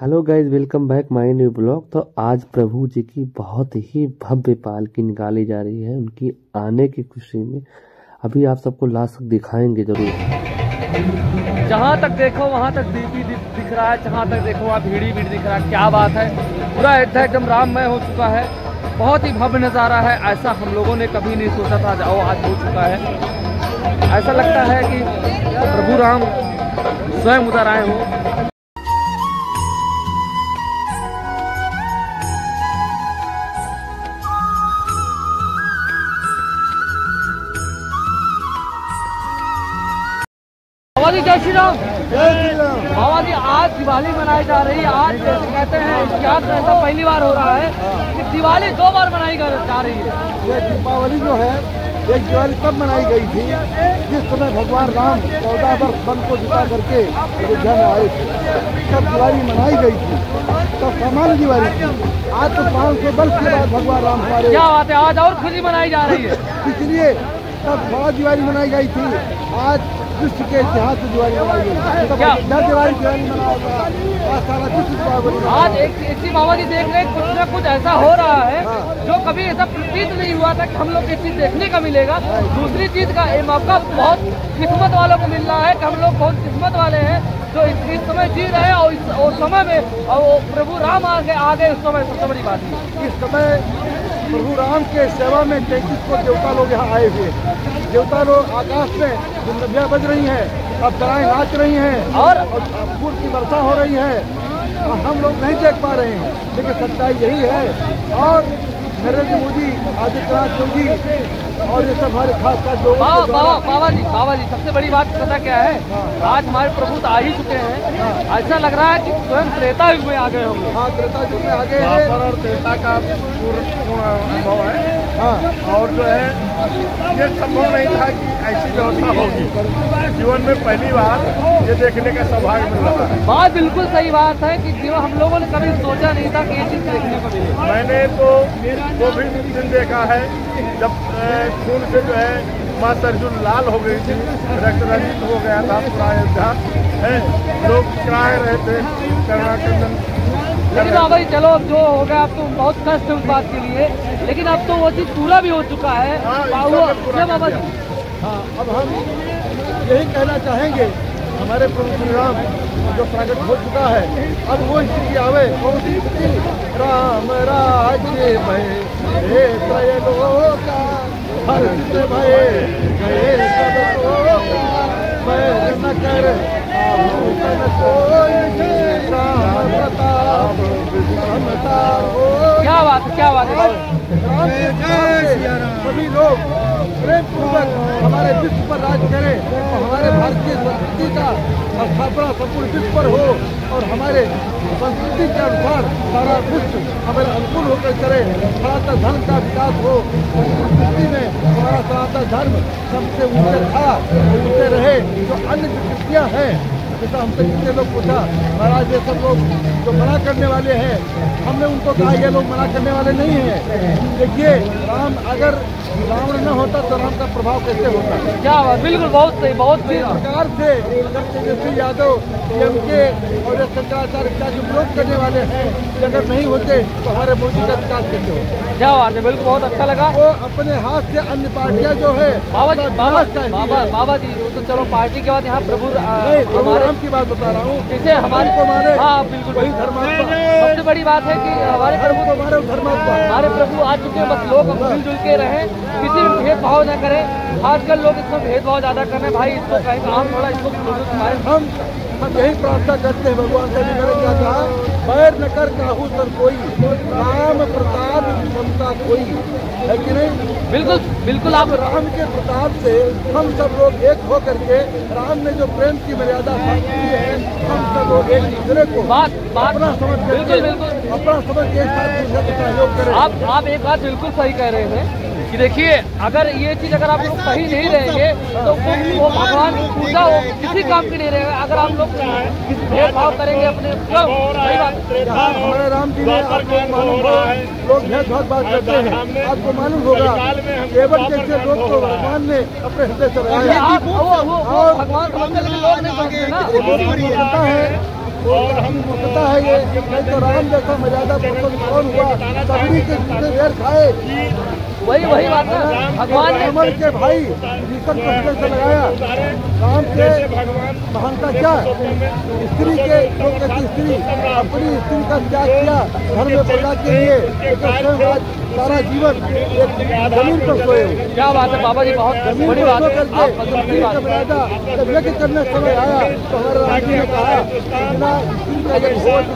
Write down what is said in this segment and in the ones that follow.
Hello guys welcome back my new blog. तो आज प्रभु जी की बहुत ही भव्य पालकी निकाली जा रही है उनकी आने की खुशी में। अभी आप सबको लास्ट दिखाएँगे ज़रूर। जहाँ तक देखो वहाँ तक दीपी दिख, दिख रहा है। जहाँ तक देखो वहाँ भीड़ी भीड़ दिख रहा है। क्या बात है। पूरा अयोध्या एकदम राममय हो चुका है। बहुत ही भव्य नज़ारा है। ऐसा हम लोगों ने कभी नहीं सोचा था जाओ आज हो चुका है। ऐसा लगता है कि प्रभु राम स्वयं उधर आए हो। जय श्री राम। बाबा जी आज दिवाली मनाई जा रही है। आज जैसे कहते हैं इतिहास में ऐसा पहली बार हो रहा है कि दिवाली दो बार मनाई जा रही है। ये दीपावली जो है एक दिवाली तब मनाई गई थी? जिस समय भगवान राम चौदह वर्ष वन को जिता करके अयोध्या में आए थे। तब दिवाली मनाई गई थी तब सामान्य दिवाली थी। आज तो पाँच सौ वर्ष के बाद भगवान राम हमारे क्या बात है आज और खुशी मनाई जा रही है। इसलिए तब बड़ा दिवाली मनाई गई थी। आज विश्व के इतिहास मनाई गई। क्या? दिवाली आज एक चीज़ बाबा जी देख रहे हैं कुछ ना कुछ ऐसा हो रहा है हाँ। जो कभी ऐसा प्रतीत नहीं हुआ था कि हम लोग ये चीज़ देखने का मिलेगा। दूसरी चीज़ का ये मौका बहुत किस्मत वालों को मिल रहा है कि हम लोग बहुत किस्मत वाले हैं जो इस, इस समय जी रहे हैं और इस और समय में और प्रभु राम आगे आ गए उस समय सबसे बड़ी बात है। इस समय प्रभु राम के सेवा में तैतीस को देवता लोग यहाँ आए हुए। देवता लोग आकाश में नदियाँ बज रही हैं, अब तराएँ नाच रही हैं और फूल की वर्षा हो रही है। और हम लोग नहीं देख पा रहे हैं, लेकिन सच्चाई यही है। और नरेंद्र मोदी, आदित्यनाथ योगी और ये सब हमारे खास खास लोग बाबा बाबा बाबा जी बाबा जी सबसे बड़ी बात पता क्या है? आज हमारे प्रभु तो आ ही चुके हैं। ऐसा लग रहा है कि स्वयं त्रेता युग में आ गए होंगे। हाँ त्रेता युग में आगे गए और देवता का पूर्ण अनुभव है हाँ। और जो है ये संभव नहीं था कि ऐसी व्यवस्था होगी। जीवन में पहली बार ये देखने का सौभाग्य मिल रहा है। बात बिल्कुल सही बात है कि जो हम लोगों ने कभी सोचा नहीं था कि ये चीज़ देखने को मिलेगी मैंने तो वो भी दिन देखा है जब खून से जो है माँ सरजुल लाल हो गई थी रक्त रंजित हो गया था पूरा अयोध्या है, लोग कराए रहे थे करुणा कंदन लेकिन बाबा जी चलो जो हो गया अब तो बहुत कष्ट है उस बात के लिए। लेकिन अब तो वो चीज़ पूरा भी हो चुका है। हाँ, बाबा जी। हाँ अब हम यही कहना चाहेंगे हमारे प्रभु श्री राम जो प्रकट हो चुका है अब वो स्थिति आवे। कौन सी स्थिति राम राज्य भय हे भय गए सब लोका न कर कोई राम प्रताप विश्रामता हो क्या बात है, क्या बात है सभी लोग प्रेम पूर्वक हमारे विश्व पर राज करें और हमारे भारतीय संस्कृति का स्थापना संपूर्ण विश्व पर हो और हमारे संस्कृति के अनुसार सारा विश्व हमारे अनुकूल होकर चले, सनातन धर्म का विकास हो। संस्कृति में हमारा सनातन धर्म सबसे ऊँचे था, ऊँचे रहे, जो अन्य विकृतियाँ हैं जैसा हमसे कितने लोग पूछा महाराज ये सब लोग जो मना करने वाले हैं हमने उनको कहा ये लोग मना करने वाले नहीं हैं। देखिए राम अगर रावण न होता तो राम का प्रभाव कैसे होता? क्या बात बिल्कुल बहुत सही बहुत सही। इस प्रकार से जब तेजस्वी यादव डीएमके और ये शंकराचार्य का जो विरोध करने वाले हैं अगर नहीं होते तो हमारे मोदी का विकास कैसे होता? क्या बात है बिल्कुल बहुत अच्छा लगा। वो अपने हाथ से अन्य पार्टियाँ जो है बाबा जी बाबा बाबा बाबा जी वो तो चलो पार्टी के बाद यहाँ प्रभु हमारे राम की बात बता रहा हूँ। जैसे हमारे को माने हाँ बिल्कुल। वही। धर्मात्मा। सबसे बड़ी बात है कि हमारे प्रभु को मारे धर्मात्मा। हमारे प्रभु आ चुके हैं बस लोग मिलजुल के रहें। किसी में भेदभाव न करें। आजकल लोग इसमें भेदभाव ज़्यादा कर रहे हैं। भाई इसको कहें आम थोड़ा इसको बोलो हम हम यही प्रार्थना करते हैं भगवान से भी मैंने क्या कहा? पैर न कर काहू सर कोई। राम प्रताप क्षमता कोई है कि नहीं? बिल्कुल बिल्कुल आप राम के प्रताप से हम सब लोग एक होकर के राम ने जो प्रेम की मर्यादा की है हम सब लोग एक दूसरे को बात बात अपना समझ बिल्कुल बिल्कुल। अपना समझ के साथ सहयोग करें। आप आप एक बात बिल्कुल सही कह रहे हैं। कि देखिए अगर ये चीज़ अगर आप लोग सही नहीं रहेंगे तो वो, वो भगवान की पूजा हो किसी काम की नहीं रहेगा। अगर आप लोग भेदभाव करेंगे अपने सही बात। है। यहाँ हमारे राम जी ने आपको मालूम होगा लोग भेदभाव बात करते हैं। आपको मालूम होगा केवल जैसे लोग को भगवान ने अपने हृदय से वो वो वो भगवान समझते लेकिन लोग नहीं समझते ना। पता है। और हम मूर्खता है ये नहीं तो राम जैसा मर्यादा पुरुषों कौन हुआ? सबरी के जूते वेर खाए। वही वही बात है। भगवान ने अमर के भाई भीषण कसने से लगाया। राम के महानता क्या? स्त्री के कहती स्त्री, अपनी स्त्री का त्याग किया धर्म प्रजा के लिए सारा जीवन एक ज़मीन पर सोए। क्या बात है बाबा जी बहुत बड़ी बात है। करके जब यज्ञ करने समय आया तो हमारे राज़ी ने कहा इतना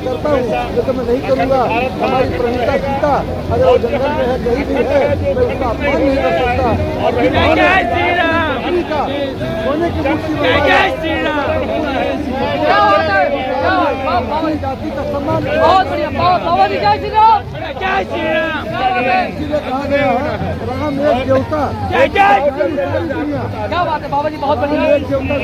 करता हूँ तो मैं नहीं करूँगा। हमारी प्रणीता सीता अगर वो जंगल में है कहीं भी है मैं उसका अपमान नहीं कर सकता। और का। सोने की मूर्ति बनवाया क्या बात क्या? बात? बाबा अपनी जी, जाति का सम्मान। बहुत बढ़िया बाबा बाबा जी जय श्री राम जय श्री राम क्या बात इसीलिए कहा गया राम एक देवता। क्या बात है बाबा जी बहुत बढ़िया। एक देवता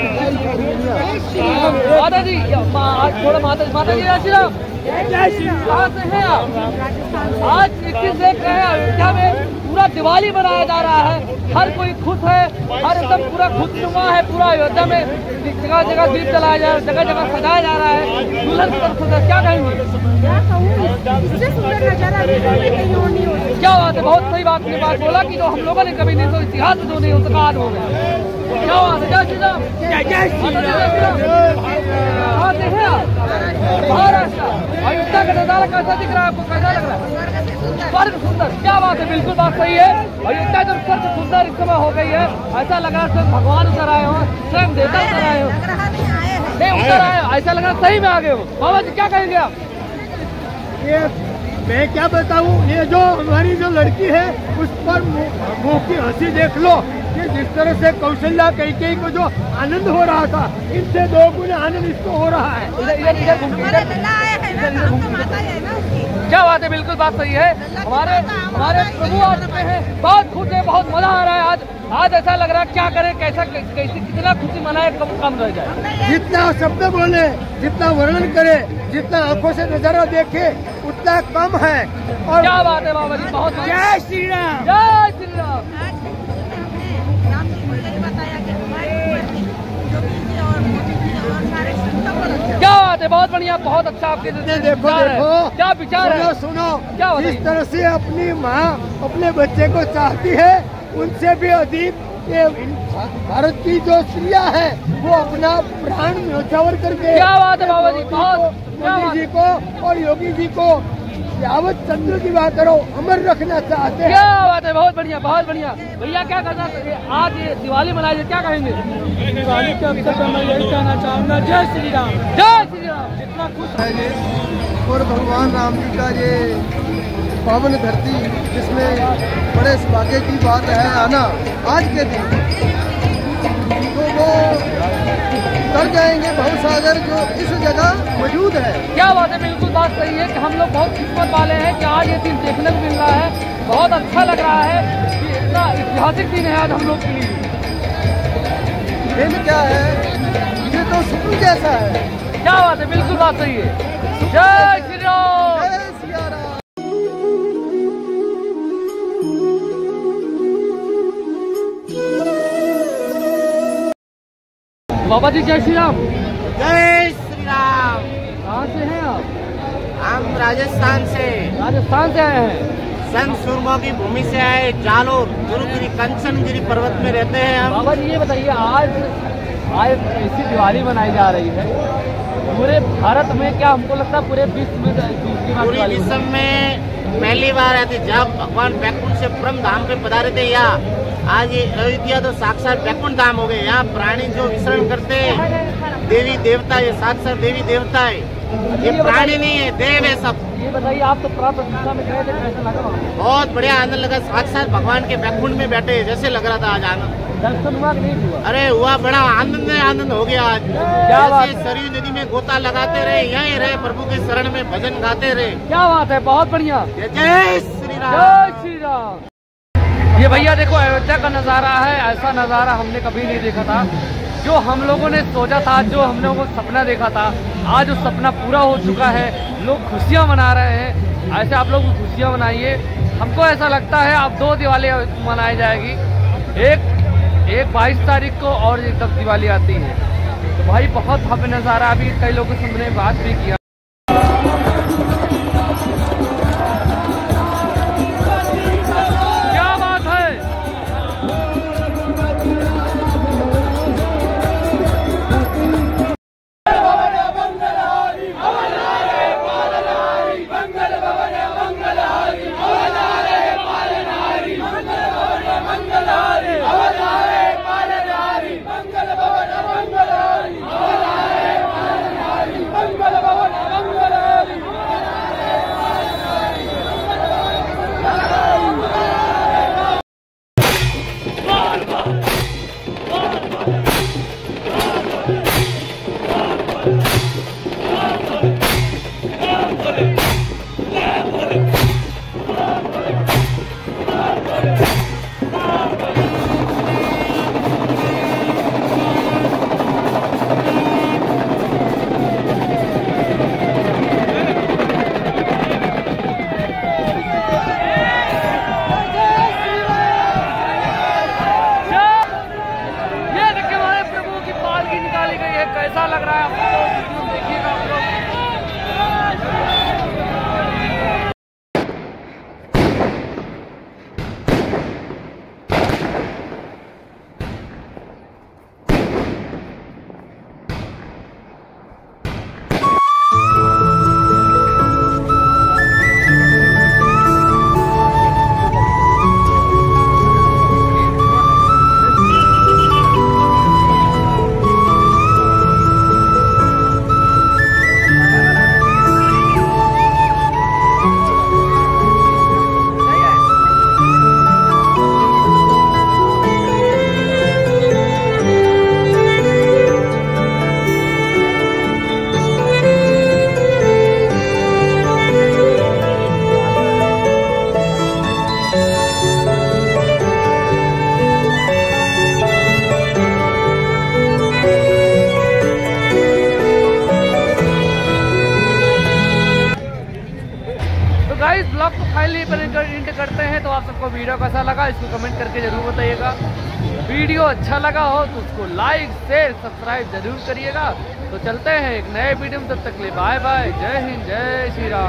माता जी आज थोड़ा माता जी माता जी जय श्री राम जय श्री राम कहाँ से हैं आप? आज इक्कीस देख रहे हैं अयोध्या में। पूरा दिवाली मनाया जा रहा है। हर कोई खुश है हर एकदम पूरा खुशनुमा है पूरा अयोध्या में जगह जगह दीप जलाया जा रहा है जगह जगह सजाया जा रहा है। दुल्हन क्या कहेंगे? क्या हो बात है बहुत सही बात ये बात बोला कि जो हम लोगों ने कभी नहीं तो इतिहास में जो नहीं हो सका आज हो गया। क्या बात है जय श्री राम। जय जय श्री राम। कहाँ से हैं आप? महाराष्ट्र। अयोध्या का नज़ारा कैसा दिख रहा है आपको? कैसा लग रहा है? स्वर्ग सुंदर क्या बात है बिल्कुल बात सही है। अयोध्या जब स्वर्ग सुंदर इस समय हो गई है ऐसा लग रहा है स्वयं भगवान उतर आए हो स्वयं देवता उतर आए हो। नहीं हैं। उतर आए ऐसा लग रहा है सही में आ गए हो। बाबा जी क्या कहेंगे आप? ये मैं क्या बताऊँ ये जो हमारी जो लड़की है उस पर मुँह की हँसी देख लो। कि जिस तरह से कौशल्या कैकेयी को जो आनंद हो रहा था इनसे दो गुना आनंद इसको हो रहा है। इधर इधर इधर घूम क्या बात है बिल्कुल बात सही है। हमारे हमारे प्रभु आ चुके हैं। बहुत खुश है बहुत मज़ा आ रहा है आज। आज ऐसा लग रहा है क्या करें कैसा कैसे कितना खुशी मनाए कम कम रह जाए। जितना शब्द बोले जितना वर्णन करे जितना आँखों से नज़ारा देखे उतना कम है। और क्या बात है बाबा जी बहुत जय श्री राम। जय श्री राम। आज हमने राम जी को यही बताया कि और मोदी जी और सारे संतों को रक्षा क्या बात है बहुत बढ़िया बहुत अच्छा आपके देखो देखो है। देखो। क्या विचार सुनो है? सुनो क्या इस जिस तरह से अपनी माँ अपने बच्चे को चाहती है उनसे भी अधिक ये भारत की जो स्त्रिया है वो अपना प्राण न्यौछावर करके क्या बात है बाबा जी बहुत मोदी जी को और योगी जी को यावत चंद्र की बात करो अमर रखना चाहते हैं। क्या बात है बहुत बढ़िया बहुत बढ़िया। भैया क्या करना चाहिए आज ये दिवाली मनाई क्या कहेंगे? दिवाली के अवसर पर मैं यही कहना चाहूँगा जय श्री राम। जय श्री राम। जितना खुश है ये और भगवान राम जी का ये पावन धरती जिसमें बड़े सौभाग्य की बात है आना आज के दिन। तो वो कर जाएँगे भवसागर जो इस जगह मौजूद है। क्या बात है बिल्कुल बात सही है कि हम लोग बहुत किस्मत वाले हैं कि आज ये दिन देखने को मिल रहा है। बहुत अच्छा लग रहा है कि इतना ऐतिहासिक दिन है आज हम लोग के लिए। दिन क्या है? ये तो सुकून जैसा है। क्या बात है बिल्कुल बात सही है। जय श्री राम! बाबा जी जय श्री राम जय श्री राम कहाँ से हैं आप? हम राजस्थान से। राजस्थान से आए हैं। संत सुरमों की भूमि से आए जालोर गुरुगिरी कंचनगिरी पर्वत में रहते हैं हम। बाबा जी ये बताइए आज आज ऐसी दिवाली मनाई जा रही है। पूरे भारत में क्या हमको लगता है पूरे विश्व में पूरी विश्व में पहली बार आए थे जब भगवान बैकुंठ से परम धाम पे पधारे थे यहाँ आज ये अयोध्या तो साक्षात बैकुंठ धाम हो गए। यहाँ प्राणी जो विश्राम करते हैं देवी देवता ये साक्षात देवी देवता है। ये प्राणी नहीं है देव है सब। ये बताइए आप तो प्राप्त में गए थे कैसा लगा वहाँ? बहुत बढ़िया आनंद लगा। साक्षात भगवान के बैकुंठ में बैठे जैसे लग रहा था आज आनंद। दर्शन हुआ नहीं हुआ? अरे हुआ बड़ा आनंद में आनंद हो गया आज। क्या बात सरयू नदी में गोता लगाते रहे यहीं रहे प्रभु के शरण में भजन गाते रहे। क्या बात है बहुत बढ़िया। जय श्री राम। जय श्री राम। भैया देखो अयोध्या का नज़ारा है, ऐसा नज़ारा हमने कभी नहीं देखा था। जो हम लोगों ने सोचा था, जो हम लोगों को सपना देखा था, आज वो सपना पूरा हो चुका है। लोग खुशियाँ मना रहे हैं। ऐसे आप लोग खुशियाँ मनाइए। हमको ऐसा लगता है, अब दो दिवाली मनाई जाएगी। एक एक बाईस तारीख को और एक तब दिवाली आती है। तो भाई, बहुत भव्य नज़ारा, अभी कई लोगों से हमने बात भी किया। वीडियो कैसा लगा इसको कमेंट करके ज़रूर बताइएगा। वीडियो अच्छा लगा हो तो उसको लाइक शेयर सब्सक्राइब ज़रूर करिएगा। तो चलते हैं एक नए वीडियो में, तब तक ले बाय बाय जय हिंद, जय श्री राम।